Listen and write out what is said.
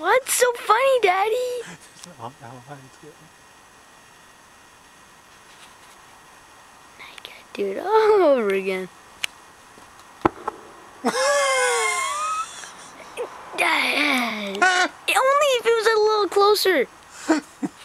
What's so funny, Daddy? I gotta do it all over again. Dad. Only if it was a little closer.